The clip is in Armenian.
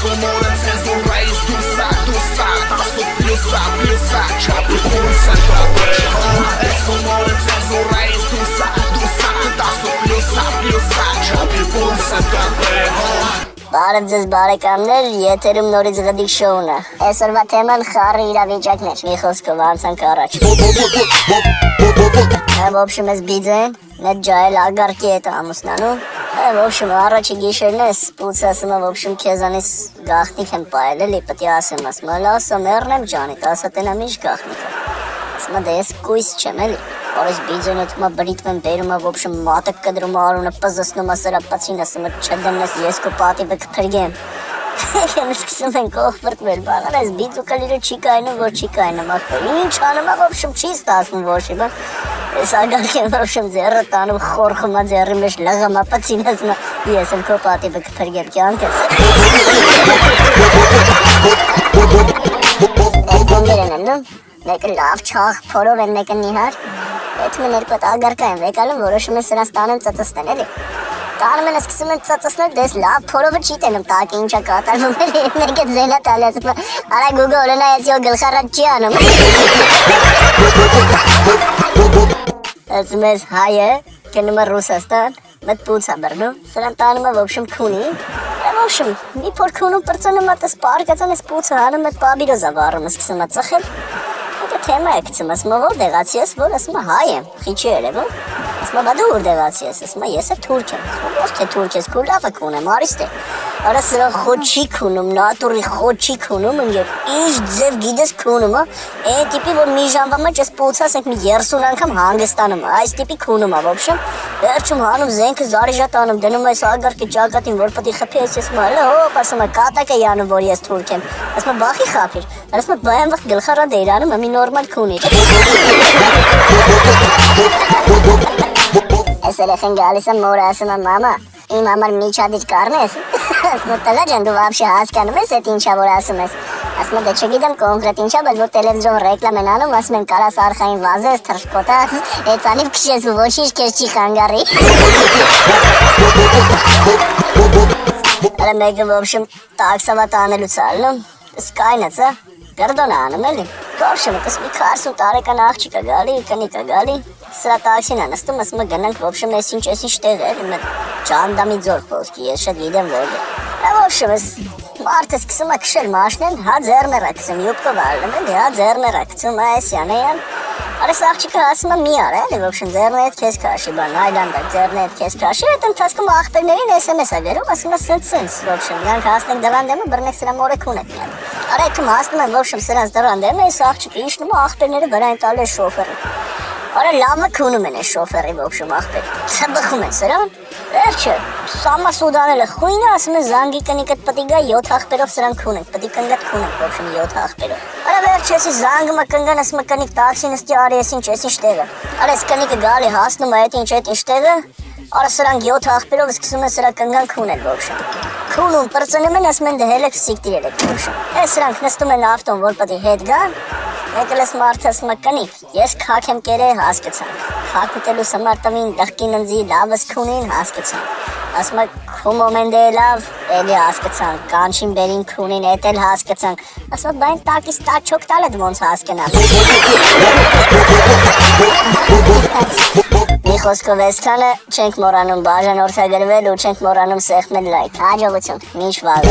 sonorențe Zon raiz dulsa, dulsa Ta suplisa, plisa Ce-a plăcut să-mi Բարև ձեզ բարեկամներ, եթերում նորից գդիկ շոուն է։ Այսօրվա թեման խառը իրավիճակն է։ Մի խոսքով անցանք առաջ։ В общем, ես բիձեն, նետ ջայել ագարկի հետ ամուսնանում։ В общем, առաջի գիշերն է, սպուց ասում եմ, в общем, քեզանից գախնիկ եմ պայել, էլի, պետք է ասեմ, ասում եմ, լասը մեռնեմ ջանիդ, ասա տենամ ինչ գախնիկ է։ Ասում եմ, դե ես կույս չեմ, էլի։ Այս բիզոնը թմա բրիտվեն բերում է, ոբշը մատը կդրում է, արունը պզսնում է սրապացին, ասում է չդնես, ես քո պատիվը կփրգեմ։ Եմ սկսում են կողպրտվել, բաղան այս բիծուկը լիրը չի կայնում, որ չի կայնում, ինչ անում է, ոբշմ չի ստասնում ոչի, բա ես ագանք եմ ոբշմ ձերը տանում, խորխում է ձերի մեջ, լղամ է, պծին ասում է, ես եմ քո պատիվը կպրգեմ կյանքս։ Անգերեն եմ, նո, մեկը լավ չաղ, փորով են մեկը նիհար, Պետք մներ կոտ ագարկային վեկալում որոշում են սրանց տանեմ ծծստեն, էլի։ Կարմենը սկսում են ծծծնել, դես լավ փորովը չի տենում տակ ինչա կատարվում է, մեկ է ձելա տալիս։ Արա Google օրենայից յո գլխարած չի անում։ Այս մեզ հայը գնում է Ռուսաստան, մետ պուցա բռնում, սրան տանում է ոբշում քունի։ Ոբշում, մի փոր քունում պրծնում է, տես պարկածան էս պուցը հանում է պաբիրոզա վառում, սկսում է ծխել թեմա է գցում, ասում որ դեղացի ես, որ ասում հայ եմ, խիչի երևում։ Ասում բա դու որ դեղացի ես, ասում ես է թուրք եմ։ Ո՞ր թե թուրք ես, քու լավը կունեմ, արիստ է։ Արա սրա խոչի քունում, նատուրի խոչի քունում, ընկեր։ Ինչ ձև գիտես քունում, հա։ Է տիպի որ մի ժամվա մեջ ես փոցած ենք մի 30 անգամ հանգստանում, այս տիպի քունում է, ոբշեմ։ Վերջում հանում զենքը զարիժա տանում, դնում ես ագարկի ճակատին, որ պետք է խփի ես ես մալը, հոպ, ասում է կատակ է յանում, որ ես թուրք եմ։ Ասում է բախի խափիր։ Ասում է բայն վախ գլխարա դերանում, մի նորմալ քունի։ Այս երեխեն գալիս եմ մորը ասում եմ մամա, իմ համար միջադիր կառնես։ Ասում եմ տղա ջան դու вообще հասկանում ես այդ ինչա որ ասում ես։ Ասում եմ, դե չգիտեմ կոնկրետ ինչա, բայց որ տելևիզիոն ռեկլամ են անում, ասում են կարաս արխային վազես, թռչկոտաս, էծանիվ քշես ու ոչինչ քեզ չի խանգարի։ Արա մեկը ոբշեմ տաքսավա տանելուց ալնում, սկայնացա, գերդոնա անում էլի։ Ոբշեմ կս մի 40 տարեկան աղջիկ է գալի, կնիկ է գալի, սրա տաքսին է նստում, ասում է գնանք ոբշեմ էս ինչ էս ինչ տեղ է, իմ ճանդամի ձոր խոսքի, ես շատ գիտեմ որը։ Ոբշեմ էս մարդը սկսում է քշել մաշնեն, հա ձեռները կսում, յուպկով ալնում էլի, հա ձեռները կցում այսյան, էյան։ Արես աղջիկը ասում է մի ար էլի, ոբշն ձեռները հետ քեզ քաշի, բան Հայլանդը ձեռները հետ քեզ քաշի, այդ ընթացքում ախպերներին SMS է վերում, ասում է սենց սենց, ոբշն, նրանք հասնենք դրան դեմը, բռնեք սրա մորեքուն եք միան։ Արեք հասնում են ոբշն սրանց դրան դեմը, այս աղջիկը իջնում է աղբերները վրան տալի շոֆերին։ Արա լավը քունում են շոֆերի ողջում ախպեր։ Ցմբխում են սրան։ Վերջը սամա սուդանել խույնը ասում են զանգի կնիկդ պիտի գա 7 ախպերով սրան քունեն, պիտի կնգատ քունեն ողջում 7 ախպերով։ Արա վերջը էսի զանգը մը կնգան ասում կնիկ տաքսի նստի արի էս ինչ էս ինչ տեղը։ Արա էս կնիկը գալի հասնում է այդ ինչ այդ ինչ տեղը։ Արա սրան 7 ախպերով սկսում են սրա կնգան քունեն ողջում։ Քունում պրծնում են ասում են դե հելեք սիկտիրել եք ողջում։ Էս սրանք նստում են ավտոն որ պիտի հետ գան Եկելես մարդս մկնի, ես քակ եմ կերե հասկացան։ Քակ ուտելու համար տվին դղկին ընձի լավս քունին հասկացան։ Ասում է քու մոմենտը լավ, էլի հասկացան, կանչին բերին քունին էտել հասկացան։ Ասում է բայն տակից տաչոք տալը ոնց հասկանա։ Մի խոսքով այսքանը չենք մոռանում բաժանորդագրվել ու չենք մոռանում սեղմել լայք։ Հաջողություն, միշտ վաղ։